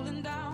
Rolling down.